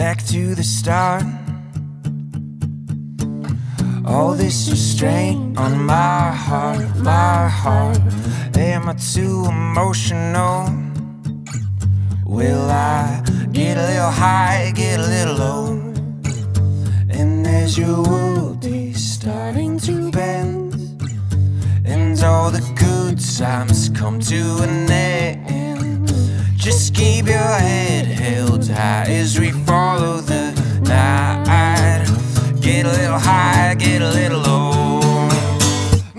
back to the start. All this restraint on my heart, my heart. Am I too emotional? Will I get a little high, get a little low? And as your world is starting to bend, and all the good times come to an end, just keep your head held high as we follow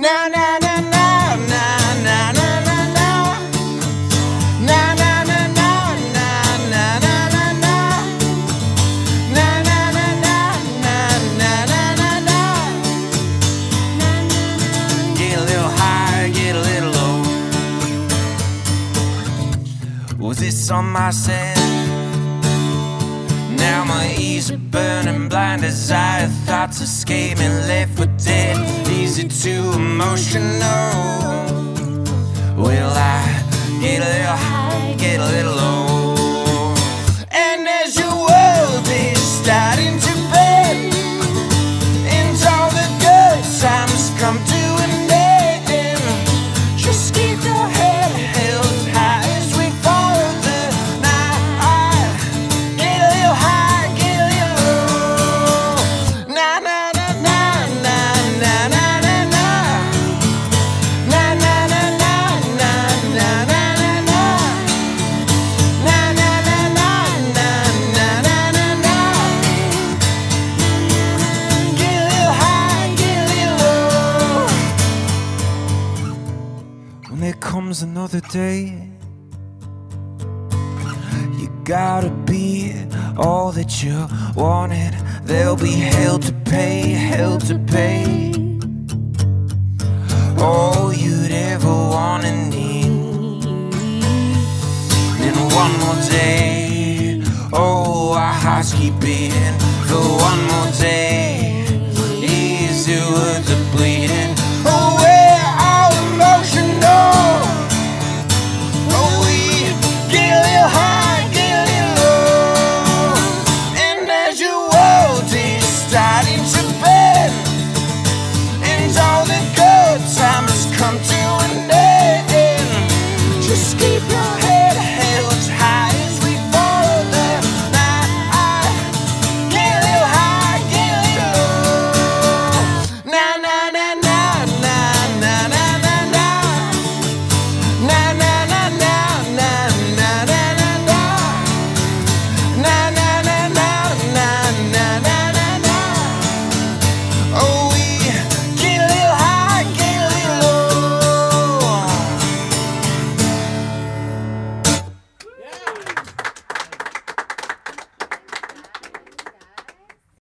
Na na na na na na na na na. Na na. Was this on my set? Now my ears are burning blind I thoughts escape me left for dead. It too emotional? comes another day. You gotta be all that you wanted. There'll be hell to pay, hell to pay. All you'd ever want and need. And one more day, oh, our hearts keep beating. The one more day is your are bleeding.